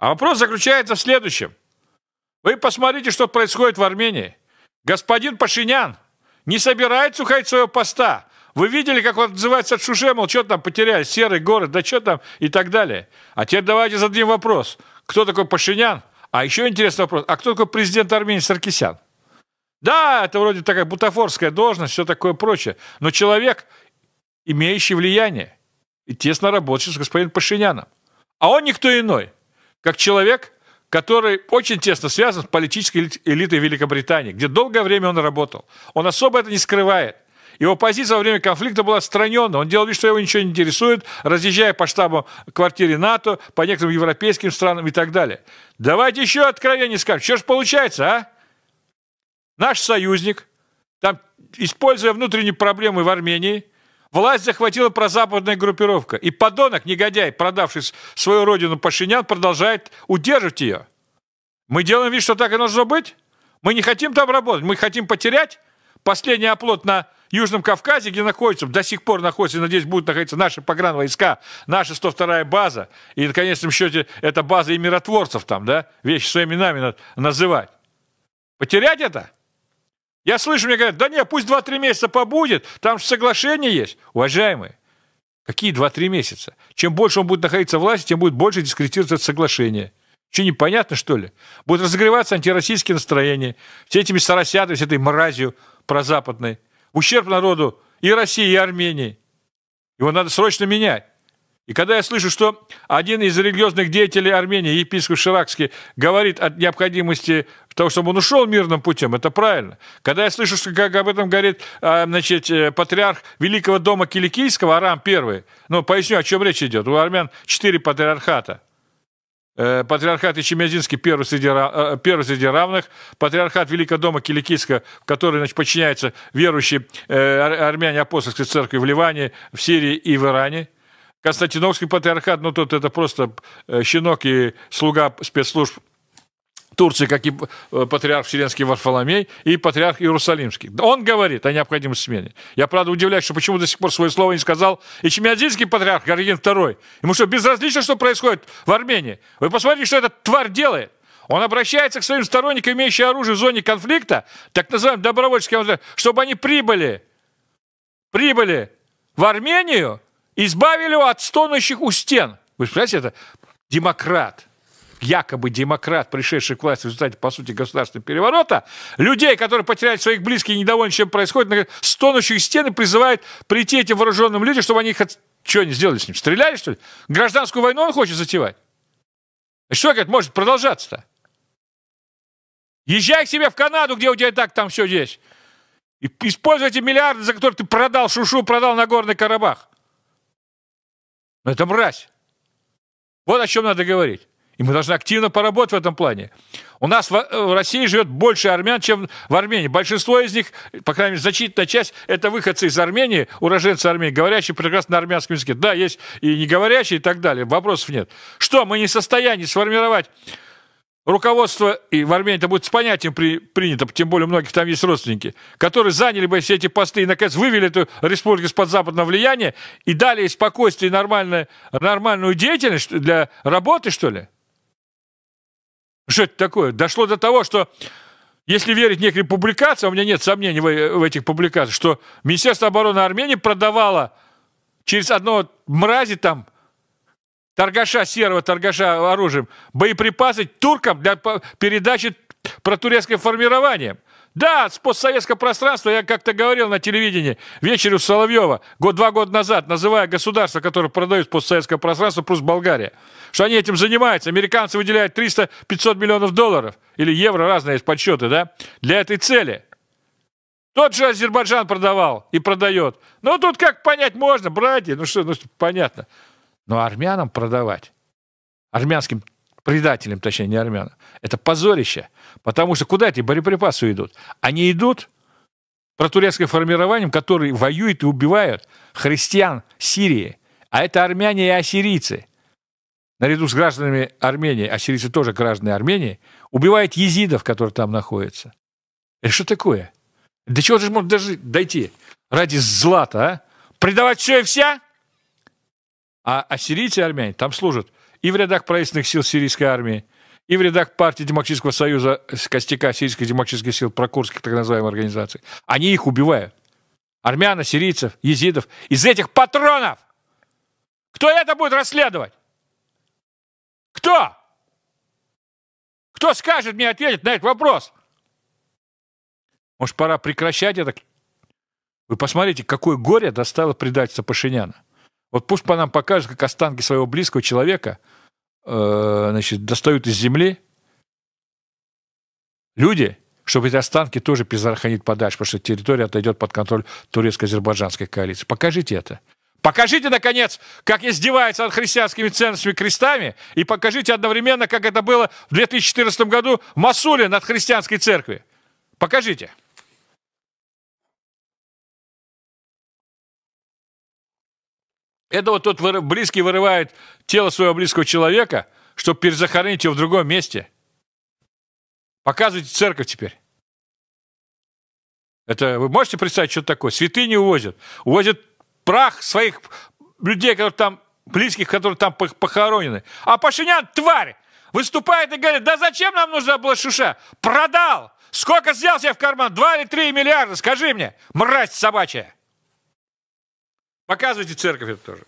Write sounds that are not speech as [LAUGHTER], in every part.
А вопрос заключается в следующем. Вы посмотрите, что происходит в Армении. Господин Пашинян не собирается уходить своего поста. Вы видели, как он называется от Шуше, мол, что там потеряли, серый город, да что там и так далее. А теперь давайте зададим вопрос. Кто такой Пашинян? А еще интересный вопрос. А кто такой президент Армении Саркисян? Да, это вроде такая бутафорская должность, все такое прочее. Но человек, имеющий влияние и тесно работающий с господином Пашиняном. А он никто иной, как человек, который очень тесно связан с политической элитой Великобритании, где долгое время он работал. Он особо это не скрывает. Его позиция во время конфликта была отстранена. Он делал вид, что его ничего не интересует, разъезжая по штабу квартире НАТО, по некоторым европейским странам и так далее. Давайте еще откровение скажем. Что же получается, а? Наш союзник, там, используя внутренние проблемы в Армении, власть захватила прозападная группировка. И подонок, негодяй, продавший свою родину Пашинян, продолжает удерживать ее. Мы делаем вид, что так и должно быть? Мы не хотим там работать, мы хотим потерять последний оплот на Южном Кавказе, где находится, до сих пор находится, надеюсь, будут находиться наши погранвойска, наша 102-я база, и, в конечном счете, это база и миротворцев там, да, вещи своими именами называть. Потерять это? Я слышу, мне говорят, да нет, пусть 2-3 месяца побудет, там же соглашение есть. Уважаемые, какие 2-3 месяца? Чем больше он будет находиться в власти, тем будет больше дискредитироваться соглашение. Что, непонятно, что ли? Будут разогреваться антироссийские настроения, все этими соросятами, с этой мразью прозападной ущерб народу и России, и Армении. Его надо срочно менять. И когда я слышу, что один из религиозных деятелей Армении, епископ Ширакский, говорит о необходимости того, чтобы он ушел мирным путем, это правильно. Когда я слышу, что как об этом говорит а, значит, э, патриарх Великого дома Киликийского, Арам I, ну, поясню, о чем речь идет. У армян четыре патриархата. Э, патриархат Ичемязинский первый среди, э, первый среди равных, патриархат Великого дома Киликийского, который значит, подчиняется верующие армяне апостольской церкви в Ливане, в Сирии и в Иране. Константиновский патриархат, ну тут это просто щенок и слуга спецслужб Турции, как и э, патриарх Вселенский Варфоломей и патриарх Иерусалимский. Он говорит о необходимости смены. Я, правда, удивляюсь, что почему до сих пор свое слово не сказал и Чемиадинский патриарх Горген II. Ему что, безразлично, что происходит в Армении? Вы посмотрите, что этот тварь делает. Он обращается к своим сторонникам, имеющим оружие в зоне конфликта, так называемым добровольческим, чтобы они прибыли, прибыли в Армению, избавили его от стонущих у стен. Вы представляете, это демократ – якобы демократ, пришедший к власти в результате, по сути, государственного переворота, людей, которые потеряли своих близких и недовольны, чем происходит, стонущих стены призывает прийти этим вооруженным людям, чтобы они их... Что они сделали с ним? Стреляли, что ли? Гражданскую войну он хочет затевать? Что, говорит, может продолжаться-то? Езжай к себе в Канаду, где у тебя и так там все есть. И используйте миллиарды, за которые ты продал Шушу, продал Нагорный Карабах. Но это мразь. Вот о чем надо говорить. И мы должны активно поработать в этом плане. У нас в, э, России живет больше армян, чем в Армении. Большинство из них, по крайней мере, значительная часть, это выходцы из Армении, уроженцы Армении, говорящие прекрасно на армянском языке. Да, есть и не говорящие и так далее, вопросов нет. Что, мы не в состоянии сформировать руководство, и в Армении это будет с понятием при, принято, тем более у многих там есть родственники, которые заняли бы все эти посты и, наконец, вывели эту республику из-под западного влияния и дали спокойствие и нормальную, нормальную деятельность для работы, что ли? Что это такое? Дошло до того, что если верить неким публикациям, у меня нет сомнений в, в этих публикациях, что Министерство обороны Армении продавало через одного мрази там, торгаша, серого торгаша оружием, боеприпасы туркам для передачи про турецкое формирование. Да, с постсоветского пространства, я как-то говорил на телевидении, вечеру Соловьева, год, два года назад, называя государство, которое продает постсоветское пространство, плюс Болгария, что они этим занимаются. Американцы выделяют 300-500 миллионов долларов, или евро, разные есть подсчеты, да, для этой цели. Тот же Азербайджан продавал и продает. Ну, тут как понять можно, братья, ну что, ну, понятно. Но армянам продавать, армянским предателям, точнее, не армянам, это позорище. Потому что куда эти боеприпасы идут? Они идут про турецкое формирование, которые воюют и убивают христиан Сирии. А это армяне и ассирийцы. Наряду с гражданами Армении, ассирийцы тоже граждане Армении, убивают езидов, которые там находятся. Это что такое? До чего же можно даже дойти ради злата, а? Предавать все и вся? А ассирийцы и армяне там служат и в рядах правительственных сил сирийской армии, и в рядах партии Демократического союза костяка сирийских демократических сил, прокурских так называемых организаций. Они их убивают. Армян, сирийцев, езидов. Из этих патронов! Кто это будет расследовать? Кто? Кто скажет мне ответить на этот вопрос? Может, пора прекращать это? Вы посмотрите, какое горе доставило предательство Пашиняна. Вот пусть по нам покажет, как останки своего близкого человека э, значит, достают из земли. Люди, чтобы эти останки тоже перезахоронить подальше, потому что территория отойдет под контроль турецко-азербайджанской коалиции. Покажите это. Покажите, наконец, как издевается над христианскими ценностями крестами, и покажите одновременно, как это было в 2014 году в Масуле над христианской церкви. Покажите. Это вот тот близкий вырывает тело своего близкого человека, чтобы перезахоронить его в другом месте. Показывайте церковь теперь. Это вы можете представить, что такое? Святыни увозят. Увозят прах своих людей, которые там, близких, которые там похоронены. А Пашинян, тварь, выступает и говорит, да зачем нам нужна была Шуша? Продал! Сколько взял себе в карман? Два или три миллиарда? Скажи мне, мразь собачья. Показывайте церковь это тоже.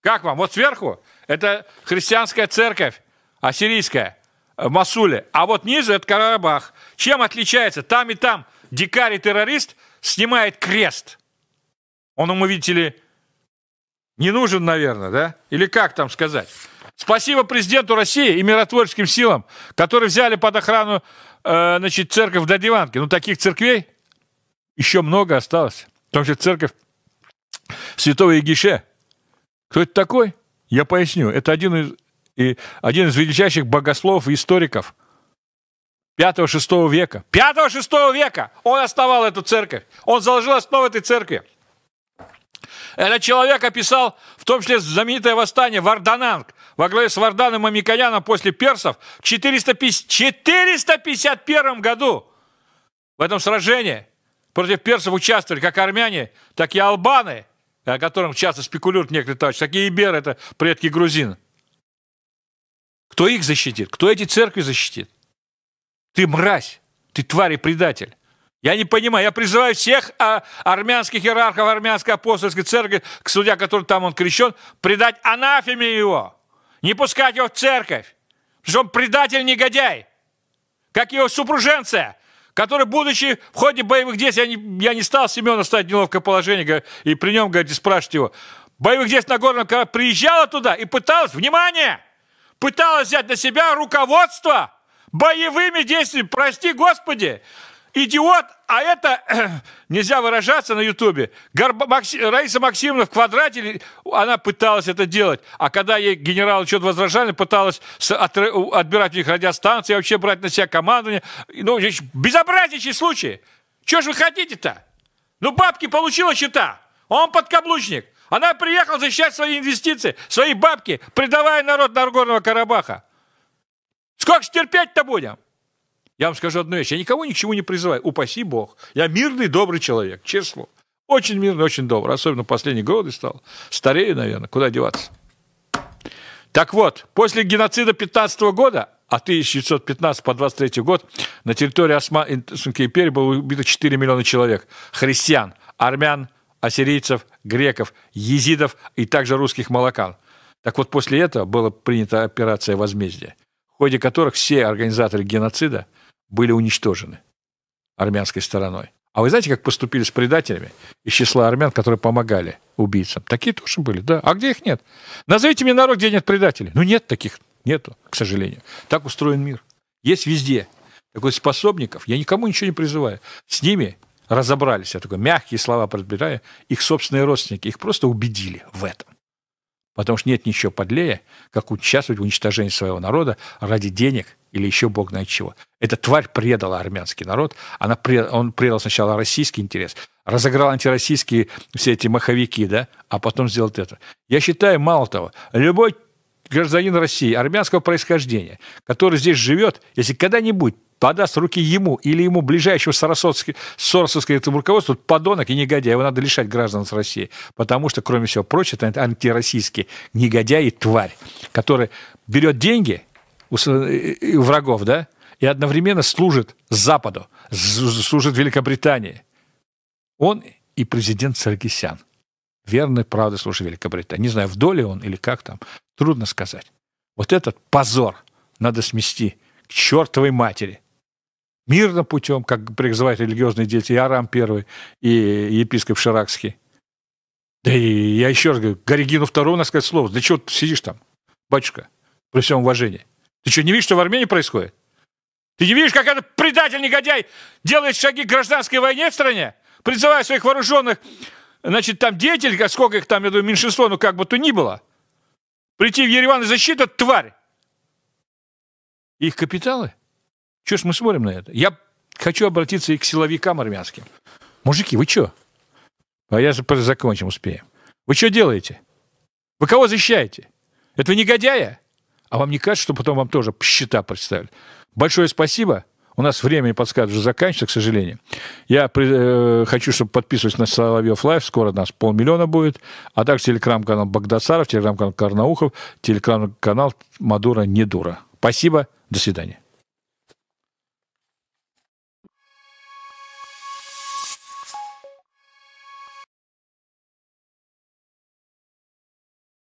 Как вам? Вот сверху это христианская церковь, ассирийская, в Масуле. А вот ниже это Карабах. Чем отличается? Там и там дикарь и террорист снимает крест. Он ему, видите ли, не нужен, наверное, да? Или как там сказать? Спасибо президенту России и миротворческим силам, которые взяли под охрану э, значит, церковь до Диванки. Ну, таких церквей еще много осталось. Числе церковь Святого Егише. Кто это такой? Я поясню. Это один из, и, один из величайших богословов и историков 5-6 века. 5-6 века он основал эту церковь. Он заложил основу этой церкви. Этот человек описал в том числе знаменитое восстание Вардананг во главе с Варданом Мамикояном после персов в 450, 451 году в этом сражении против персов участвовали как армяне, так и албаны, о которых часто спекулируют некоторые товарищи, так и иберы, это предки грузин. Кто их защитит? Кто эти церкви защитит? Ты мразь, ты тварь и предатель. Я не понимаю, я призываю всех а, армянских иерархов армянской апостольской церкви, к судья, который там он крещен, предать анафеме его, не пускать его в церковь, потому что он предатель-негодяй, как его супруженция, который, будучи в ходе боевых действий, я не, я не стал Семена ставить в неловкое положение, и при нем, говорит, спрашивать его, боевых действий на Горном Карабахе приезжала туда и пыталась, внимание, пыталась взять на себя руководство боевыми действиями, прости Господи, идиот, а это, [CLEARS THROAT] нельзя выражаться на Ютубе, Раиса Максимовна в квадрате, она пыталась это делать, а когда ей генералы что-то возражали, пыталась от, отбирать у них радиостанции, вообще брать на себя командование, ну, безобразнейший случай. Что ж вы хотите-то? Ну, бабки получила счета, он подкаблучник. Она приехала защищать свои инвестиции, свои бабки, предавая народ Нагорного Карабаха. Сколько ж терпеть-то будем? Я вам скажу одну вещь. Я никого ни к чему не призываю. Упаси Бог. Я мирный, добрый человек. Честно. Очень мирный, очень добрый. Особенно последние годы стал. Старею, наверное. Куда деваться? Так вот, после геноцида 15 года, а 1915 по 23 год, на территории Османской империи было убито 4 миллиона человек. Христиан, армян, ассирийцев, греков, езидов и также русских молокан. Так вот, после этого была принята операция возмездия, в ходе которых все организаторы геноцида были уничтожены армянской стороной. А вы знаете, как поступили с предателями из числа армян, которые помогали убийцам? Такие тоже были, да. А где их нет? Назовите мне народ, где нет предателей. Ну, нет таких, нету, к сожалению. Так устроен мир. Есть везде. Такой способников, я никому ничего не призываю. С ними разобрались, я такой мягкие слова подбираю, их собственные родственники, их просто убедили в этом. Потому что нет ничего подлее, как участвовать в уничтожении своего народа ради денег или еще бог знает чего. Эта тварь предала армянский народ. Она пред... Он предал сначала российский интерес, разыграл антироссийские все эти маховики, да, а потом сделал это. Я считаю, мало того, любой гражданин России армянского происхождения, который здесь живет, если когда-нибудь подаст руки ему или ему ближайшего соросовского руководства, тут подонок и негодяй, его надо лишать граждан с России, потому что, кроме всего прочего, это антироссийский негодяй и тварь, который берет деньги у врагов, да, и одновременно служит Западу, служит Великобритании. Он и президент Саркисян. Верный, правда, служит Великобритании. Не знаю, в доле он или как там, трудно сказать. Вот этот позор надо смести к чертовой матери. Мирным путем, как призывают религиозные дети, и Арам первый, и епископ Ширакский. Да и я еще раз говорю, Горигину второго, надо сказать слово. Для чего ты сидишь там, батюшка, при всем уважении? Ты что, не видишь, что в Армении происходит? Ты не видишь, как этот предатель, негодяй делает шаги к гражданской войне в стране, призывая своих вооруженных, значит, там деятелей, сколько их там, я думаю, меньшинство, ну как бы то ни было, прийти в Ереван и защитить тварь. Их капиталы? Что ж мы смотрим на это? Я хочу обратиться и к силовикам армянским. Мужики, вы что? А я же закончим, успеем. Вы что делаете? Вы кого защищаете? Этого негодяя? А вам не кажется, что потом вам тоже счета представили? Большое спасибо. У нас время, подсказывает, уже заканчивается, к сожалению. Я э, хочу, чтобы подписывались на Соловьев Лайв. Скоро нас полмиллиона будет. А также телеграм-канал Багдасаров, телеграм-канал Карнаухов, телеграм-канал Мадура Недура. Спасибо. До свидания.